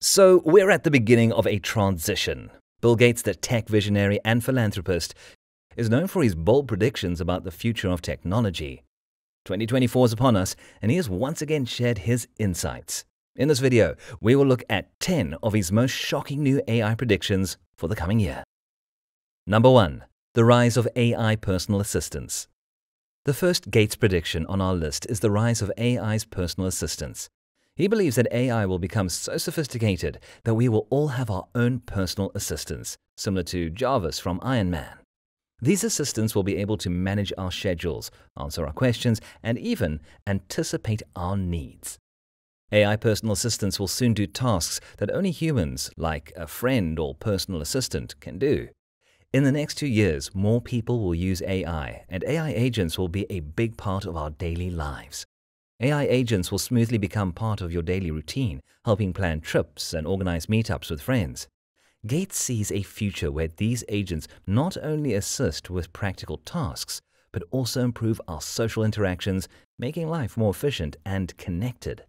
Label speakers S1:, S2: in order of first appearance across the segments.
S1: So, we're at the beginning of a transition. Bill Gates, the tech visionary and philanthropist, is known for his bold predictions about the future of technology. 2024 is upon us, and he has once again shared his insights. In this video, we will look at 10 of his most shocking new AI predictions for the coming year. Number 1. The rise of AI personal assistants. The first Gates prediction on our list is the rise of AI's personal assistants. He believes that AI will become so sophisticated that we will all have our own personal assistants, similar to Jarvis from Iron Man. These assistants will be able to manage our schedules, answer our questions, and even anticipate our needs. AI personal assistants will soon do tasks that only humans, like a friend or personal assistant, can do. In the next two years, more people will use AI, and AI agents will be a big part of our daily lives. AI agents will smoothly become part of your daily routine, helping plan trips and organize meetups with friends. Gates sees a future where these agents not only assist with practical tasks, but also improve our social interactions, making life more efficient and connected.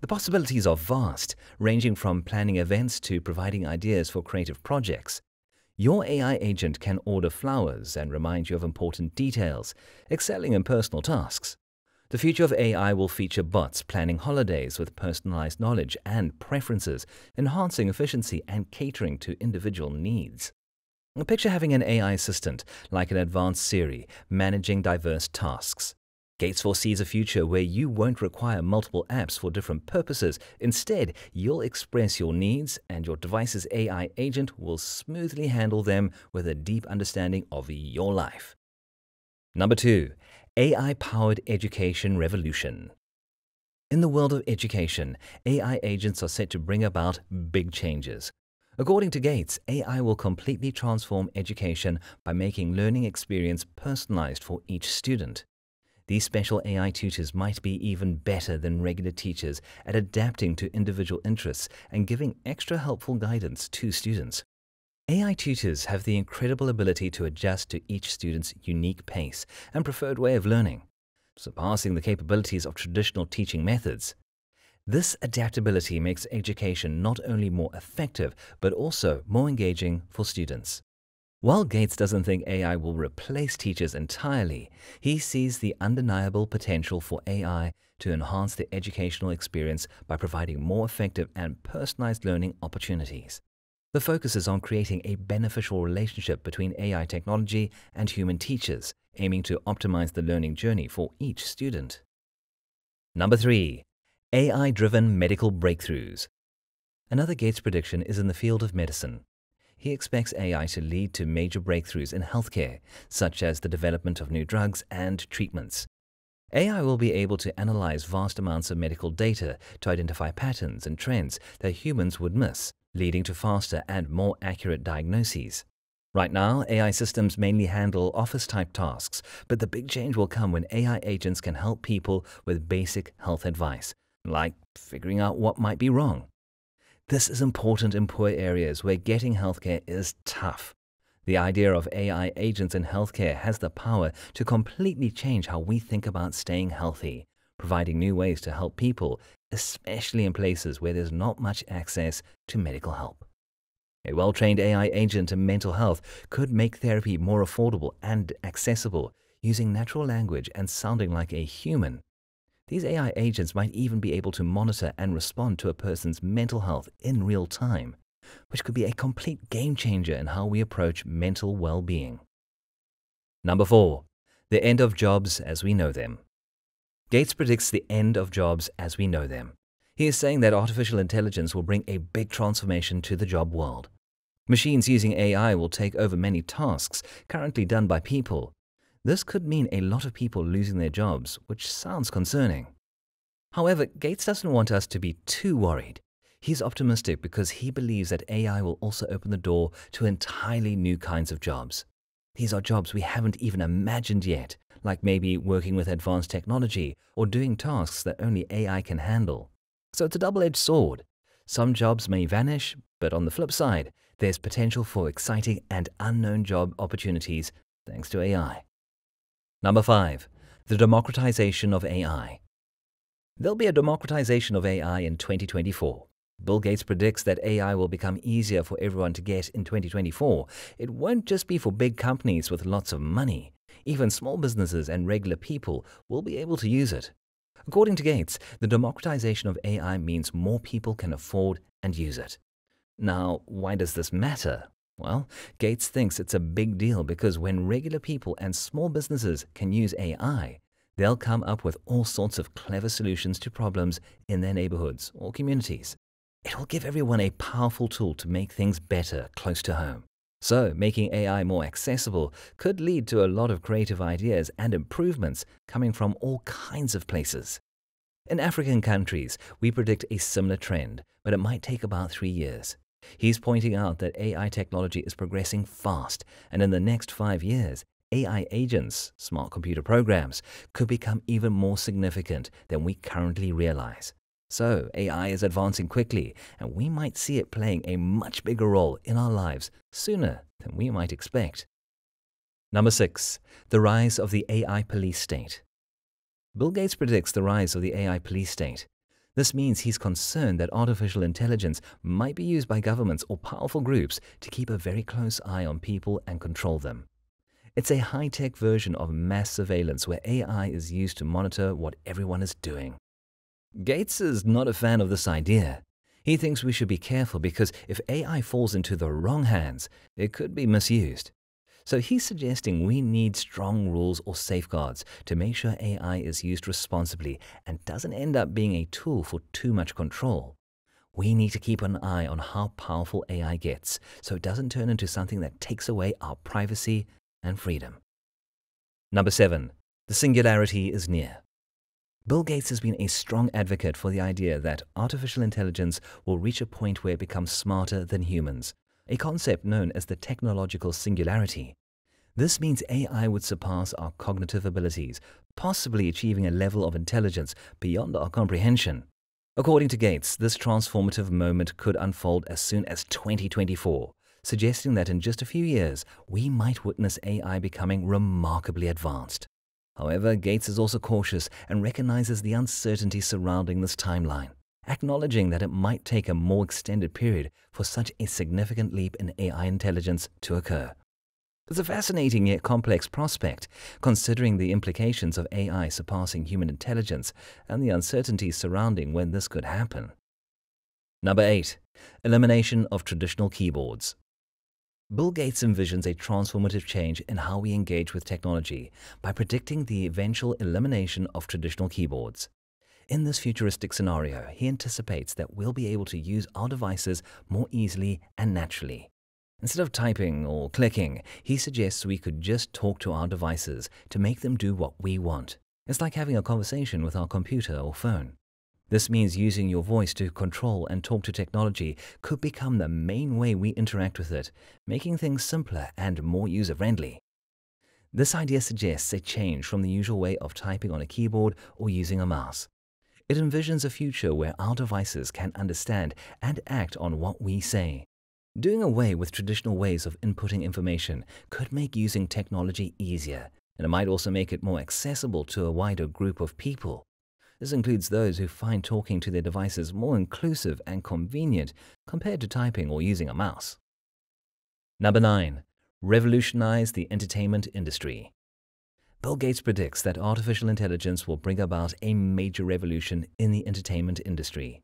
S1: The possibilities are vast, ranging from planning events to providing ideas for creative projects. Your AI agent can order flowers and remind you of important details, excelling in personal tasks. The future of AI will feature bots planning holidays with personalized knowledge and preferences, enhancing efficiency and catering to individual needs. Picture having an AI assistant, like an advanced Siri, managing diverse tasks. Gates foresees a future where you won't require multiple apps for different purposes. Instead, you'll express your needs and your device's AI agent will smoothly handle them with a deep understanding of your life. Number 2. AI-powered education revolution. In the world of education, AI agents are set to bring about big changes. According to Gates, AI will completely transform education by making learning experience personalized for each student. These special AI tutors might be even better than regular teachers at adapting to individual interests and giving extra helpful guidance to students. AI tutors have the incredible ability to adjust to each student's unique pace and preferred way of learning, surpassing the capabilities of traditional teaching methods. This adaptability makes education not only more effective, but also more engaging for students. While Gates doesn't think AI will replace teachers entirely, he sees the undeniable potential for AI to enhance the educational experience by providing more effective and personalized learning opportunities. The focus is on creating a beneficial relationship between AI technology and human teachers, aiming to optimize the learning journey for each student. Number 3. AI-driven medical breakthroughs. Another Gates prediction is in the field of medicine. He expects AI to lead to major breakthroughs in healthcare, such as the development of new drugs and treatments. AI will be able to analyze vast amounts of medical data to identify patterns and trends that humans would miss, leading to faster and more accurate diagnoses. Right now, AI systems mainly handle office-type tasks, but the big change will come when AI agents can help people with basic health advice, like figuring out what might be wrong. This is important in poor areas where getting healthcare is tough. The idea of AI agents in healthcare has the power to completely change how we think about staying healthy, providing new ways to help people, especially in places where there's not much access to medical help. A well-trained AI agent in mental health could make therapy more affordable and accessible using natural language and sounding like a human. These AI agents might even be able to monitor and respond to a person's mental health in real time, which could be a complete game changer in how we approach mental well-being. Number 4. The end of jobs as we know them. Gates predicts the end of jobs as we know them. He is saying that artificial intelligence will bring a big transformation to the job world. Machines using AI will take over many tasks currently done by people. This could mean a lot of people losing their jobs, which sounds concerning. However, Gates doesn't want us to be too worried. He's optimistic because he believes that AI will also open the door to entirely new kinds of jobs. These are jobs we haven't even imagined yet, like maybe working with advanced technology or doing tasks that only AI can handle. So it's a double-edged sword. Some jobs may vanish, but on the flip side, there's potential for exciting and unknown job opportunities thanks to AI. Number 5. The democratization of AI. There'll be a democratization of AI in 2024. Bill Gates predicts that AI will become easier for everyone to get in 2024. It won't just be for big companies with lots of money. Even small businesses and regular people will be able to use it. According to Gates, the democratization of AI means more people can afford and use it. Now, why does this matter? Well, Gates thinks it's a big deal because when regular people and small businesses can use AI, they'll come up with all sorts of clever solutions to problems in their neighborhoods or communities. It will give everyone a powerful tool to make things better close to home. So, making AI more accessible could lead to a lot of creative ideas and improvements coming from all kinds of places. In African countries, we predict a similar trend, but it might take about three years. He's pointing out that AI technology is progressing fast, and in the next five years, AI agents, smart computer programs, could become even more significant than we currently realize. So, AI is advancing quickly, and we might see it playing a much bigger role in our lives sooner than we might expect. Number 6. The Rise of the AI Police State Bill Gates predicts the rise of the AI police state. This means he's concerned that artificial intelligence might be used by governments or powerful groups to keep a very close eye on people and control them. It's a high-tech version of mass surveillance where AI is used to monitor what everyone is doing. Gates is not a fan of this idea. He thinks we should be careful because if AI falls into the wrong hands, it could be misused. So he's suggesting we need strong rules or safeguards to make sure AI is used responsibly and doesn't end up being a tool for too much control. We need to keep an eye on how powerful AI gets so it doesn't turn into something that takes away our privacy and freedom. Number 7. The singularity is near. Bill Gates has been a strong advocate for the idea that artificial intelligence will reach a point where it becomes smarter than humans, a concept known as the technological singularity. This means AI would surpass our cognitive abilities, possibly achieving a level of intelligence beyond our comprehension. According to Gates, this transformative moment could unfold as soon as 2024, suggesting that in just a few years, we might witness AI becoming remarkably advanced. However, Gates is also cautious and recognizes the uncertainty surrounding this timeline acknowledging that it might take a more extended period for such a significant leap in AI intelligence to occur. It's a fascinating yet complex prospect, considering the implications of AI surpassing human intelligence and the uncertainties surrounding when this could happen. Number 8. Elimination of traditional keyboards. Bill Gates envisions a transformative change in how we engage with technology by predicting the eventual elimination of traditional keyboards. In this futuristic scenario, he anticipates that we'll be able to use our devices more easily and naturally. Instead of typing or clicking, he suggests we could just talk to our devices to make them do what we want. It's like having a conversation with our computer or phone. This means using your voice to control and talk to technology could become the main way we interact with it, making things simpler and more user-friendly. This idea suggests a change from the usual way of typing on a keyboard or using a mouse. It envisions a future where our devices can understand and act on what we say. Doing away with traditional ways of inputting information could make using technology easier, and it might also make it more accessible to a wider group of people. This includes those who find talking to their devices more inclusive and convenient compared to typing or using a mouse. Number 9. Revolutionize the entertainment industry. Bill Gates predicts that artificial intelligence will bring about a major revolution in the entertainment industry.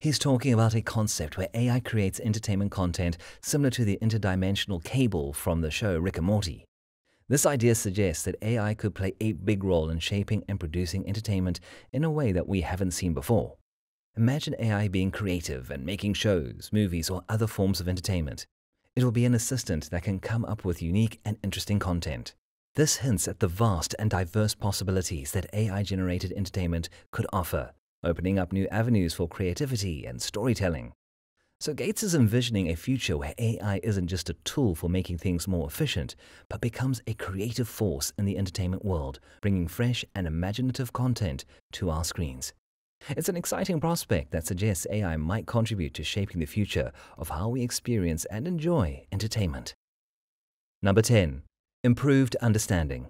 S1: He's talking about a concept where AI creates entertainment content similar to the interdimensional cable from the show Rick and Morty. This idea suggests that AI could play a big role in shaping and producing entertainment in a way that we haven't seen before. Imagine AI being creative and making shows, movies, or other forms of entertainment. It will be an assistant that can come up with unique and interesting content. This hints at the vast and diverse possibilities that AI-generated entertainment could offer, opening up new avenues for creativity and storytelling. So Gates is envisioning a future where AI isn't just a tool for making things more efficient, but becomes a creative force in the entertainment world, bringing fresh and imaginative content to our screens. It's an exciting prospect that suggests AI might contribute to shaping the future of how we experience and enjoy entertainment. Number 10. Improved understanding.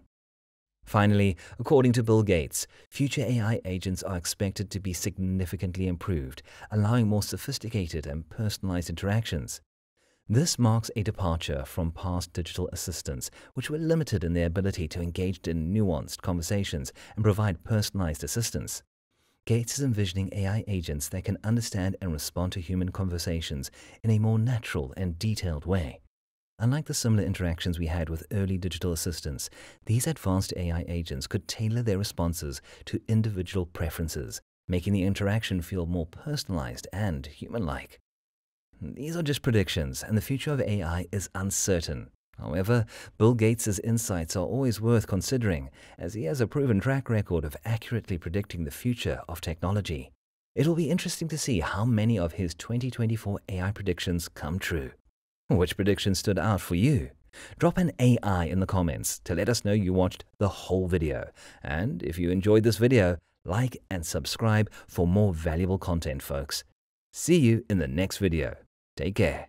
S1: Finally, according to Bill Gates, future AI agents are expected to be significantly improved, allowing more sophisticated and personalized interactions. This marks a departure from past digital assistants, which were limited in their ability to engage in nuanced conversations and provide personalized assistance. Gates is envisioning AI agents that can understand and respond to human conversations in a more natural and detailed way. Unlike the similar interactions we had with early digital assistants, these advanced AI agents could tailor their responses to individual preferences, making the interaction feel more personalized and human-like. These are just predictions, and the future of AI is uncertain. However, Bill Gates' insights are always worth considering, as he has a proven track record of accurately predicting the future of technology. It'll be interesting to see how many of his 2024 AI predictions come true. Which prediction stood out for you? Drop an AI in the comments to let us know you watched the whole video. And if you enjoyed this video, like and subscribe for more valuable content, folks. See you in the next video. Take care.